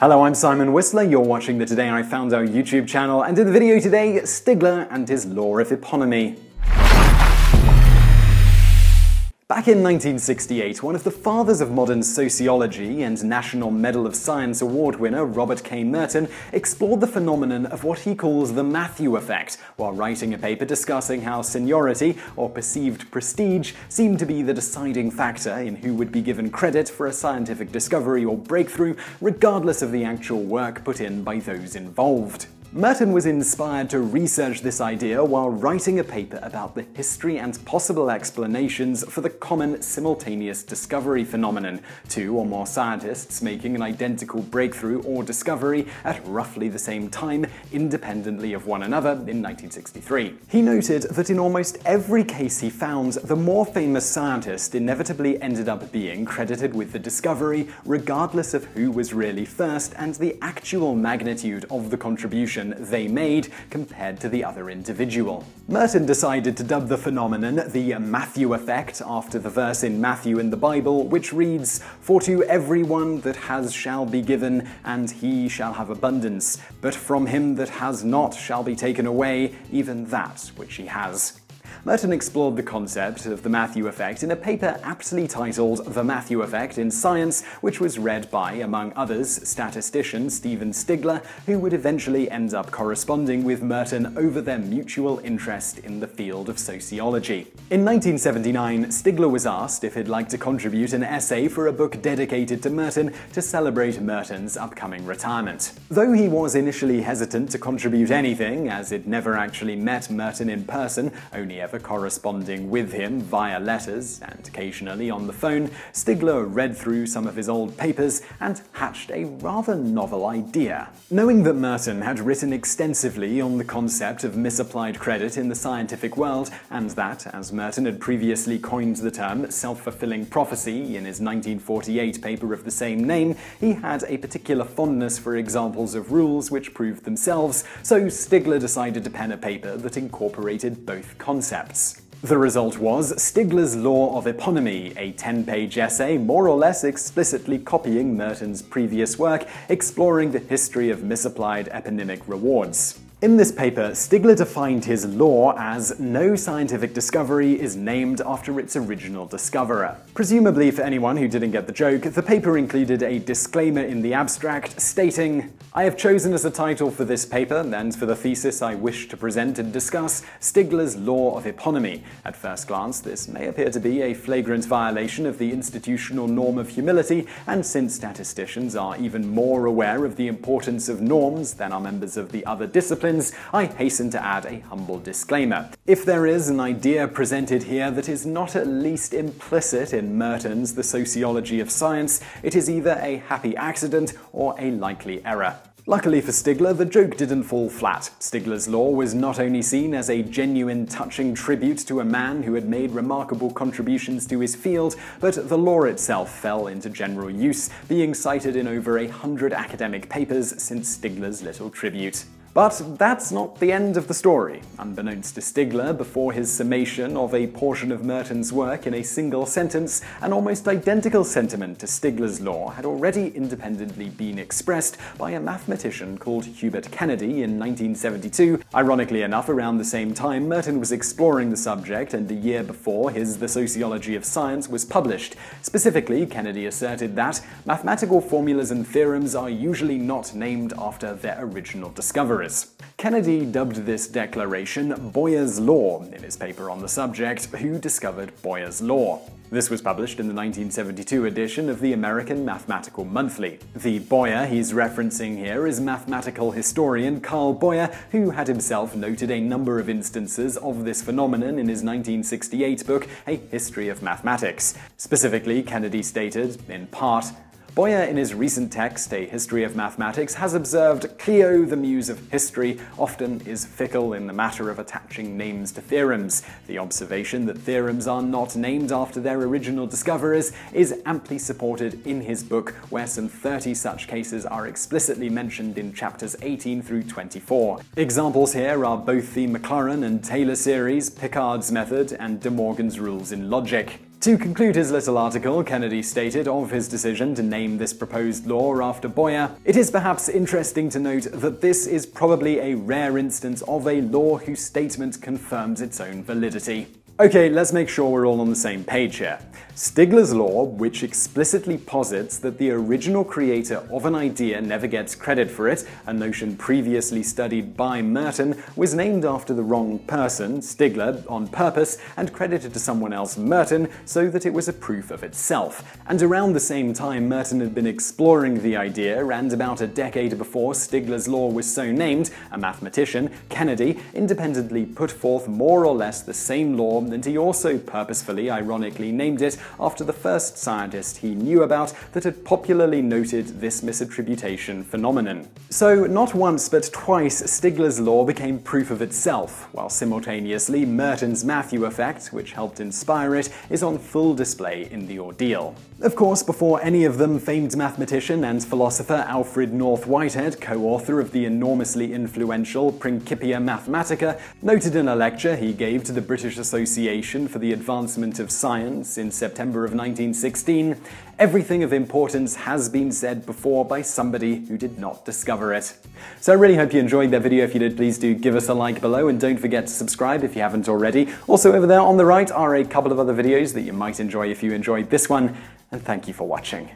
Hello, I'm Simon Whistler. You're watching the Today I Found Out YouTube channel, and in the video today, Stigler and his law of eponymy. Back in 1968, one of the fathers of modern sociology and National Medal of Science Award winner Robert K. Merton explored the phenomenon of what he calls the Matthew effect while writing a paper discussing how seniority or perceived prestige seemed to be the deciding factor in who would be given credit for a scientific discovery or breakthrough, regardless of the actual work put in by those involved. Merton was inspired to research this idea while writing a paper about the history and possible explanations for the common simultaneous discovery phenomenon, two or more scientists making an identical breakthrough or discovery at roughly the same time, independently of one another, in 1963. He noted that in almost every case he found, the more famous scientist inevitably ended up being credited with the discovery, regardless of who was really first and the actual magnitude of the contribution they made compared to the other individual. Merton decided to dub the phenomenon the Matthew effect after the verse in Matthew in the Bible, which reads, For to everyone that has shall be given, and he shall have abundance. But from him that has not shall be taken away even that which he has. Merton explored the concept of the Matthew effect in a paper aptly titled The Matthew Effect in Science, which was read by, among others, statistician Stephen Stigler, who would eventually end up corresponding with Merton over their mutual interest in the field of sociology. In 1979, Stigler was asked if he'd like to contribute an essay for a book dedicated to Merton to celebrate Merton's upcoming retirement. Though he was initially hesitant to contribute anything, as it never actually met Merton in person, only ever corresponding with him via letters and occasionally on the phone, Stigler read through some of his old papers and hatched a rather novel idea. Knowing that Merton had written extensively on the concept of misapplied credit in the scientific world, and that, as Merton had previously coined the term self-fulfilling prophecy in his 1948 paper of the same name, he had a particular fondness for examples of rules which proved themselves, so Stigler decided to pen a paper that incorporated both concepts concepts. The result was Stigler's Law of Eponymy, a 10-page essay more or less explicitly copying Merton's previous work, exploring the history of misapplied eponymic rewards. In this paper, Stigler defined his law as no scientific discovery is named after its original discoverer. Presumably for anyone who didn't get the joke, the paper included a disclaimer in the abstract stating, I have chosen as a title for this paper, and for the thesis I wish to present and discuss, Stigler's Law of Eponymy. At first glance, this may appear to be a flagrant violation of the institutional norm of humility, and since statisticians are even more aware of the importance of norms than are members of the other disciplines, I hasten to add a humble disclaimer. If there is an idea presented here that is not at least implicit in Merton's The Sociology of Science, it is either a happy accident or a likely error. Luckily for Stigler, the joke didn't fall flat. Stigler's law was not only seen as a genuine, touching tribute to a man who had made remarkable contributions to his field, but the law itself fell into general use, being cited in over a hundred academic papers since Stigler's little tribute. But that's not the end of the story. Unbeknownst to Stigler, before his summation of a portion of Merton's work in a single sentence, an almost identical sentiment to Stigler's law had already independently been expressed by a mathematician called Hubert Kennedy in 1972. Ironically enough, around the same time, Merton was exploring the subject, and a year before his The Sociology of Science was published. Specifically, Kennedy asserted that mathematical formulas and theorems are usually not named after their original discovery. Kennedy dubbed this declaration Boyer's Law in his paper on the subject, Who Discovered Boyer's Law? This was published in the 1972 edition of the American Mathematical Monthly. The Boyer he's referencing here is mathematical historian Carl Boyer, who had himself noted a number of instances of this phenomenon in his 1968 book, A History of Mathematics. Specifically, Kennedy stated, in part, Boyer, in his recent text, A History of Mathematics, has observed Clio, the muse of history, often is fickle in the matter of attaching names to theorems. The observation that theorems are not named after their original discoverers is amply supported in his book, where some 30 such cases are explicitly mentioned in chapters 18 through 24. Examples here are both the Maclaurin and Taylor series, Picard's method, and De Morgan's rules in logic. To conclude his little article, Kennedy stated of his decision to name this proposed law after Boyer, it is perhaps interesting to note that this is probably a rare instance of a law whose statement confirms its own validity. Okay, let's make sure we're all on the same page here. Stigler's law, which explicitly posits that the original creator of an idea never gets credit for it, a notion previously studied by Merton, was named after the wrong person, Stigler, on purpose, and credited to someone else, Merton, so that it was a proof of itself. And around the same time, Merton had been exploring the idea, and about a decade before Stigler's law was so named, a mathematician, Kennedy, independently put forth more or less the same law, and he also purposefully, ironically, named it after the first scientist he knew about that had popularly noted this misattribution phenomenon. So, not once but twice, Stigler's law became proof of itself, while simultaneously Merton's Matthew effect, which helped inspire it, is on full display in the ordeal. Of course, before any of them, famed mathematician and philosopher Alfred North Whitehead, co-author of the enormously influential Principia Mathematica, noted in a lecture he gave to the British Association for the Advancement of Science in September September of 1916, everything of importance has been said before by somebody who did not discover it. So I really hope you enjoyed that video. If you did, please do give us a like below and don't forget to subscribe if you haven't already. Also over there on the right are a couple of other videos that you might enjoy if you enjoyed this one, and thank you for watching.